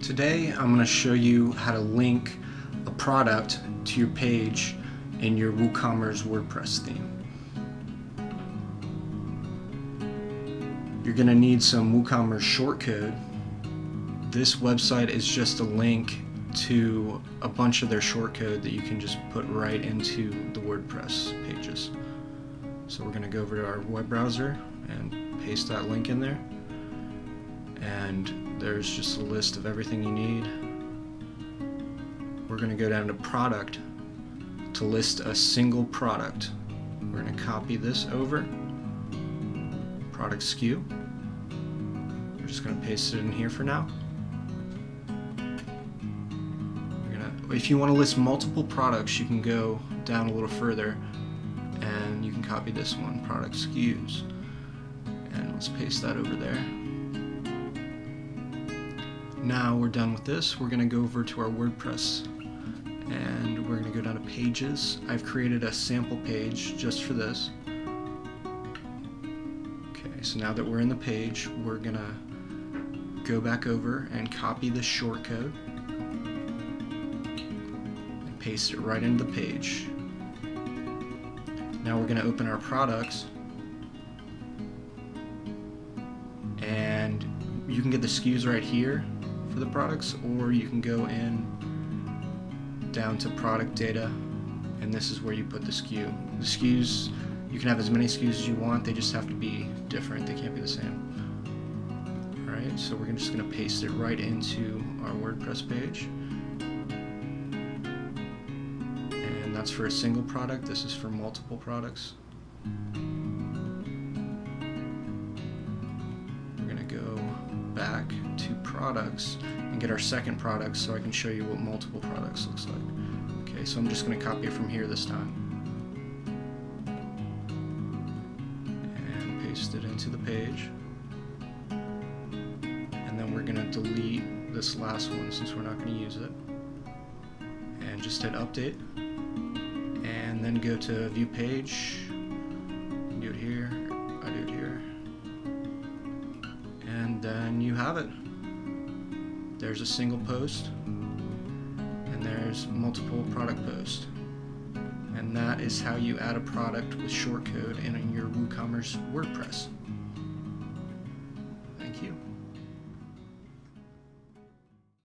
Today I'm going to show you how to link a product to your page in your WooCommerce WordPress theme. You're going to need some WooCommerce shortcode. This website is just a link to a bunch of their shortcode that you can just put right into the WordPress pages. So we're going to go over to our web browser and paste that link in there and there's just a list of everything you need. We're going to go down to product to list a single product. We're going to copy this over, product SKU. We're just going to paste it in here for now. Gonna, if you want to list multiple products, you can go down a little further and you can copy this one, product SKUs. And let's paste that over there. Now we're done with this, we're going to go over to our WordPress and we're going to go down to pages. I've created a sample page just for this. Okay, so now that we're in the page, we're going to go back over and copy the shortcode and paste it right into the page. Now we're going to open our products and you can get the SKUs right here for the products or you can go in down to product data and this is where you put the SKU. The SKUs, you can have as many SKUs as you want, they just have to be different, they can't be the same. Alright, so we're just going to paste it right into our WordPress page. And that's for a single product, this is for multiple products. Products and get our second product so I can show you what multiple products looks like. Okay, so I'm just going to copy it from here this time. And paste it into the page. And then we're going to delete this last one since we're not going to use it. And just hit update. And then go to view page. Do it here. I do it here and then you have it. There's a single post and there's multiple product posts. And that is how you add a product with shortcode in your WooCommerce WordPress.